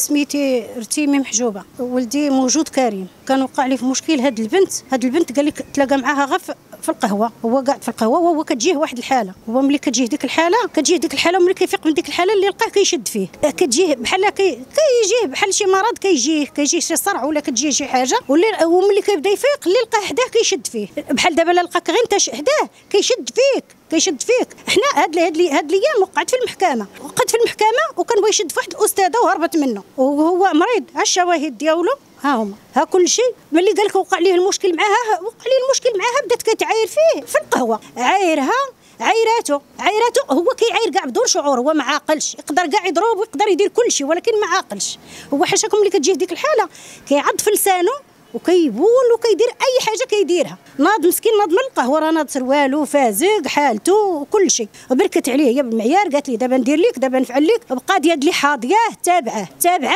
سميتي رتيمي محجوبه ولدي موجود كريم. كان وقع لي في مشكل. هاد البنت هاد البنت قال لك تلاقى معاها غف في القهوة هو قاعد في القهوة وهو كتجيه واحد الحالة. هو ملي كتجيه ديك الحالة كتجيه ديك الحالة ملي كيفيق من ديك الحالة اللي لقاه كيشد فيه. كتجيه بحال كي كيجيه بحال شي مرض كيجيه كيجيه شي صرع ولا كتجيه شي حاجة ولا وملي كيبدا يفيق اللي لقاه حداه كيشد فيه. بحال دابا لقاك غير انت حداه كيشد فيك كيشد فيك. حنا هاد هاد هاد الأيام وقعت في المحكمة. وقعت في المحكمة وكان بغى يشد في واحد الأستاذة وهربت منه. وهو مريض ها الشواهد ديالو؟ ها هما. ها كل شيء. ملي قال لك وقع ليه المشكل معاها وقع ليه المشكل معاها بدات كتعاير فيه. في القهوة. عايرها عايراته. عايراته هو كيعاير كاع بدون شعور. هو ما عاقلش. يقدر كاع يضرب ويقدر يدير كل شيء ولكن ما عاقلش. هو حاشاكم ملي كتجيه ديك الحالة. كيعض في لسانه وكيبول وكيدير أي حاجة كيديرها. ناض مسكين ناض من القهوة راه ناض سروالو فازق حالته وكل شيء. بركت عليه هي بالمعيار قالت لي دابا ندير لك دابا نفعل لك بقى ديال لي حاضياه تابعة تابعة.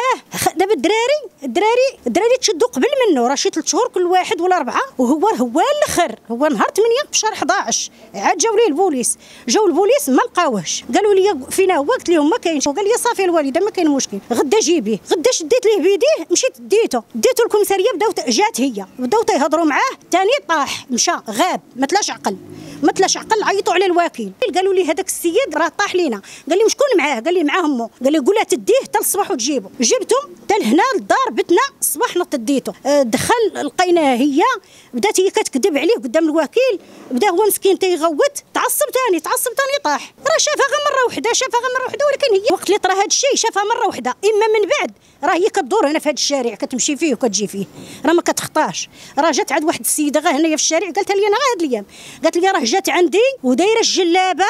دابا الدراري الدراري الدراري تشدوا قبل منه. راه شي ثلاث شهور كل واحد ولا أربعة. وهو هو الأخر. هو نهار 8 في شهر 11 عاد جاو ليه البوليس. جاو البوليس ما لقاوهش. قالوا لي فينا هو قلت لهم ما كاينش قال لي صافي الوالدة ما كاين مشكل. غدا جيبيه. غدا شديت ليه بيديه مشيت ديته. ديته الكوميساريه بداو جات هي. بداو تيهضروا معاه ثاني طاح مشى غاب ما تلاش عقل. ما تلاش عقل عيطوا على الوكيل. قالوا لي هذاك السيد راه طاح لينا. قال لي شكون معاه؟ قال لي معاه أمه. قال لي قول لها تديه حتى الصباح وتجيبو. جبته حتى لهنا للدار بتنا الصباح نطديته أه، دخل لقيناها هي. بدات هي كتكذب عليه قدام الوكيل. بدا هو مسكين تيغوت. تعصب ثاني تعصب ثاني طاح. راه شافها غير مرة وحدة شافها غير مرة وحدة ولكن هي وقت اللي طرا هذا الشيء شافها مرة وحدة. إما من بعد راه هي كدور هنا في هذا الشارع كتمشي فيه وكتجي فيه. راه ما كتخطاش. راه جات عند واحد السيدة غا هنايا في الشارع قالت لي أنا غا هاد الأيام. قالت لي راه جات عندي ودايرة الجلابة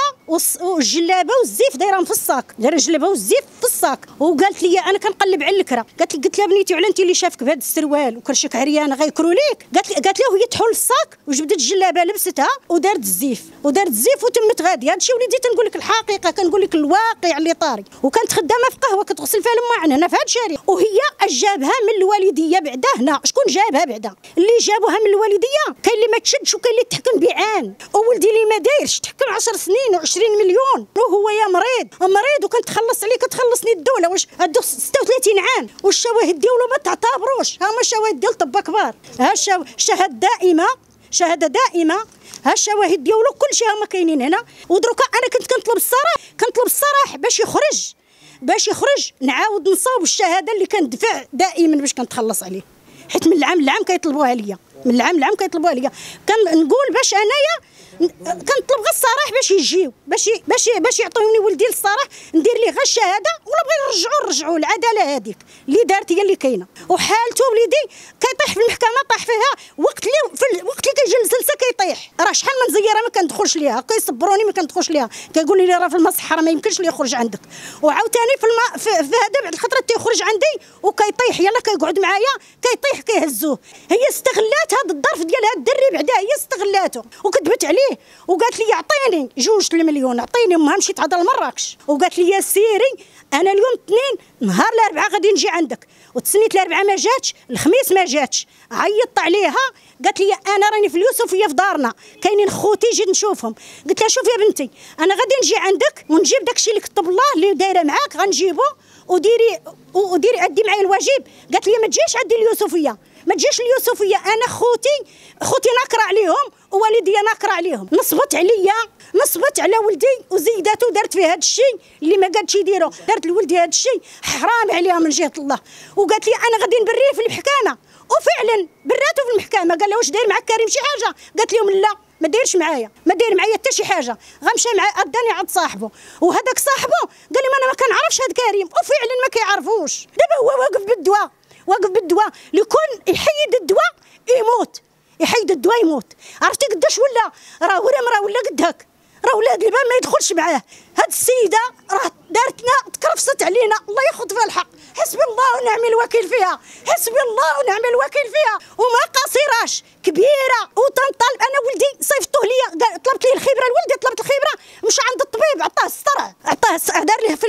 والجلابة والزيف دايرهم في الصاك. دايرة الجلابة والزيف في الصاك. وقالت لي أنا كنقلب على الكرة. قالت لي قلت لها بنيتي وعلى انت اللي شافك بهذا السروال وكرشك عريانة غيكرو ليك. قالت لي قالت له هي تحول الصاك وجبدت الجلابة لبستها ودارت الزيف ودارت الزيف وتمت غاديه هادشي وليدي تنقول لك الحقيقة كنقول لك الواقع اللي طاري. وكانت خدامة في قهوة كتغسل فيها الماعن هنا في هذا الشارع. وهي جابها من الوالدية بعدا هنا. شكون جابها بعدا؟ اللي جابوها من الوالدية. كاين اللي ما تشدش وكاين اللي تحكم بعام. وولدي اللي ما دايرش تحكم 10 سنين و20 مليون. وهو يا مريض. مريض وكنت تخلص عليه كتخلصني الدولة. واش هادو 36 عام. والشواهد ديالو ما تعتبروش؟ هما الشواهد ديال طب كبار ها الشهاده دائمة شهادة دائمة. ها الشواهد ديالو كلشي هما كاينين هنا. ودروكا أنا كنت كنطلب الصراحه كنطلب الصراحة باش يخرج. باش يخرج نعاود نصاوب الشهادة اللي كندفع دائما باش كنتخلص عليه. حيت من العام لعام كيطلبوها ليا. من العام لعام كيطلبوها ليا. كنقول باش أنايا كنطلب غير الصراح باش يجيو باش باش باش يعطيوني ولدي الصراح ندير ليه غير الشهادة ولا بغيو يرجعوا نرجعوا العداله هذيك. اللي دارت هي اللي كاينة. وحالته وليدي كيطيح في المحكمة طاح فيها. وقت اللي في الوقت اللي كيجي الجلسه كيطيح. راه شحال من زيارة ما كندخلش ليها كيصبروني ما كندخلش ليها. كيقول لي راه في المصحه راه ما يمكنش لي يخرج عندك. وعاوتاني في الم... في, في هذا بعد الخطرة تيخرج عندي وكيطيح. يلا كيقعد معايا كيطيح كيهزوه. هي استغلات هذا الظرف ديال هذا الدري بعدا هي استغلاته. وكذبت عليه عليه وقالت لي أعطيني جوج المليون أعطيني امها مشيت عاد لمراكش وقالت لي سيري أنا اليوم اثنين نهار الأربعاء غادي نجي عندك. وتسنيت الأربعاء ما جاتش الخميس ما جاتش. عيطت عليها قالت لي أنا راني في اليوسفيه في دارنا. كاينين خوتي جيت نشوفهم. قلت لها شوفي يا بنتي أنا غادي نجي عندك ونجيب داكشي اللي كتب الله اللي دايرة معاك غنجيبو. وديري وديري عدي معايا الواجب. قالت لي ما تجيش عندي اليوسفية. ما تجيش اليوسفية أنا خوتي خوتي ناكره عليهم. ووالدي ناكره عليهم. نصبت عليا نصبت على ولدي وزيداتو دارت فيه هذا الشيء اللي ما قادش يديرو. دارت لولدي هذا الشيء حرام عليها من جهة الله. وقالت لي أنا غادي نبريه في المحكمة. وفعلا براتو في المحكمة. قال لها واش داير معك كريم شي حاجة؟ قالت لهم لا ما دايرش معايا. ما داير معايا حتى شي حاجة. غمشى معايا أداني عند صاحبه. وهذاك صاحبه قال لي ما أنا ما كنعرفش هذا كريم. وفعلا ما كيعرفوش. دابا هو واقف بالدواء. واقف بالدواء. لكون يحيد الدواء يموت. يحيد الدواء يموت. عرفتي قداش ولا راه ورم راه ولا قد هك راه ولاد الباب ما يدخلش معاه. هاد السيدة راه دارتنا تكرفصت علينا. الله ياخذ فيها الحق. حسبي الله ونعم الوكيل فيها. حسبي الله ونعم الوكيل فيها. وما قصيراش. كبيرة وتنطلب أنا ولدي صيفطوه لي طلبت لي الخبره لولدي طلبت الخبره مشى عند الطبيب. عطاه الصرع عطاه دار ليه في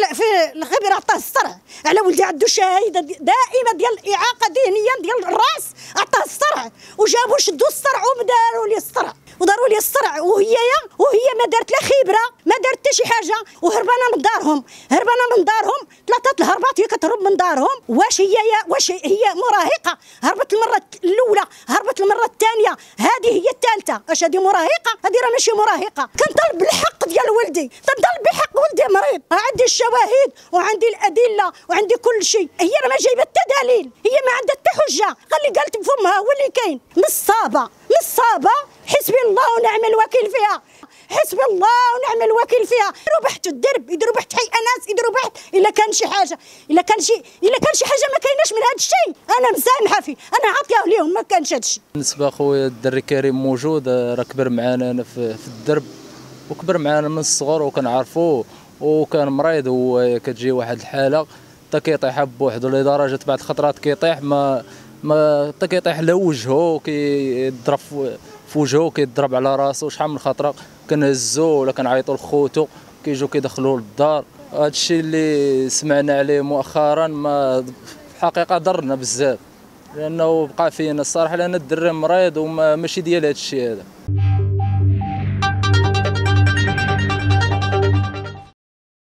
الخبره عطاه الصرع على ولدي عنده شهادة دائمة ديال الاعاقه ذهنيه ديال الرأس. وجابوا شدوا الصرع وداروا لي الصرع. وداروا لي الصرع وهي وهي ما دارت لا خبرة ما دارت حتى شي حاجة. وهربانة من دارهم هربانة من دارهم. ثلاثة الهربات هي كتهرب من دارهم. واش هي واش هي مراهقة؟ هربت المرة الأولى هربت المرة الثانية. هذه هي الثالثة. اش هذه مراهقة؟ هذه راه ماشي مراهقة. كنطالب بالحق ديال ولدي. كنطالب بحق ولدي مريض. عندي الشواهد وعندي الأدلة وعندي كل شيء. هي راه ما جايبة حتى دليل. هي ما عندها حتى حجة. خلي قالت بفمها هو اللي كاين. نصابه نصابه حسبي الله ونعم الوكيل فيها. حسبي الله ونعم الوكيل فيها. بحث الدرب يديروا بحث حي اناس يديروا بحث إلا كان شي حاجة إلا كان شي إلا كان شي حاجة ما كايناش من هذا الشيء أنا مسامحه فيه أنا عاطية ليهم ما كانش هذا الشيء بالنسبة خويا الدري كريم موجود راه كبر معنا أنا في, الدرب وكبر معنا من الصغر وكنعرفوه وكان مريض وكتجي واحد الحالة حتى كيطيح بوحدو لدرجة بعض الخطرات كيطيح ما ما حتى كيطيح على وجهه كيضرب في وجهه كيضرب على راسو. شحال من خطرة؟ كنهزو ولا كنعيطوا لخوتو كيجيو كيدخلوه للدار. هذا الشيء اللي سمعنا عليه مؤخرا ما في الحقيقة ضرنا بزاف لأنه بقى فينا الصراحة لأن الدري مريض وماشي ديال هذا الشيء هذا.